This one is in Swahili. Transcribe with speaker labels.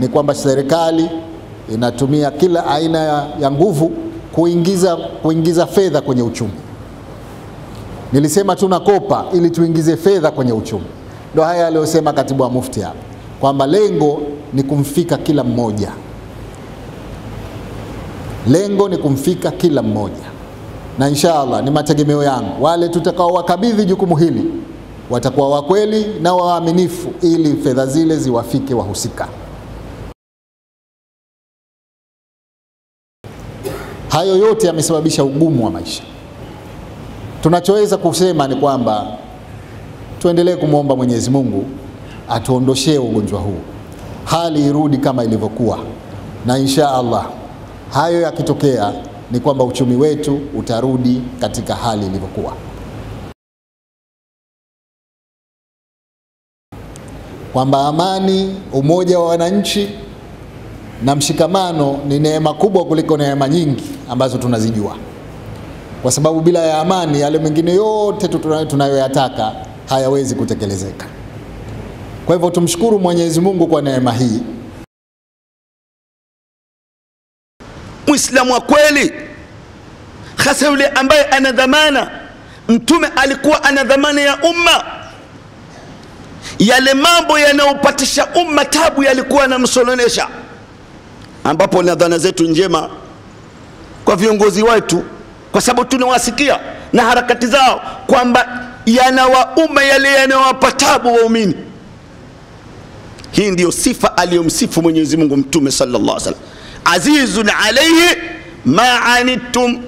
Speaker 1: ni kwamba serikali inatumia kila aina ya, ya nguvu kuingiza, kuingiza fedha kwenye uchumi. Nilisema tunakopa ili tuingize fedha kwenye uchumi. ndo haya aliyosema katibu wa Mufti hapa kwamba lengo ni kumfika kila mmoja, lengo ni kumfika kila mmoja, na insha Allah ni mategemeo yangu wale tutakaowakabidhi jukumu hili watakuwa wakweli na waaminifu, ili fedha zile ziwafike wahusika. Hayo yote yamesababisha ugumu wa maisha. Tunachoweza kusema ni kwamba tuendelee kumwomba Mwenyezi Mungu atuondoshee ugonjwa huu, hali irudi kama ilivyokuwa, na insha Allah hayo yakitokea ni kwamba uchumi wetu utarudi katika hali ilivyokuwa. Kwamba amani, umoja wa wananchi na mshikamano ni neema kubwa kuliko neema nyingi ambazo tunazijua, kwa sababu bila ya amani yale mengine yote tunayoyataka hayawezi kutekelezeka. Kwa hivyo tumshukuru Mwenyezi Mungu kwa neema hii.
Speaker 2: Muislamu wa kweli, hasa yule ambaye ana dhamana. Mtume alikuwa ana dhamana ya umma. Yale mambo yanayopatisha umma tabu yalikuwa yanamsolonesha ambapo na dhana zetu njema kwa viongozi wetu, kwa sababu tunawasikia na harakati zao kwamba yanawauma yale yanayowapa tabu waumini. Hii ndiyo sifa aliyomsifu Mwenyezi Mungu Mtume sallallahu alaihi wasallam, azizun alaihi ma anittum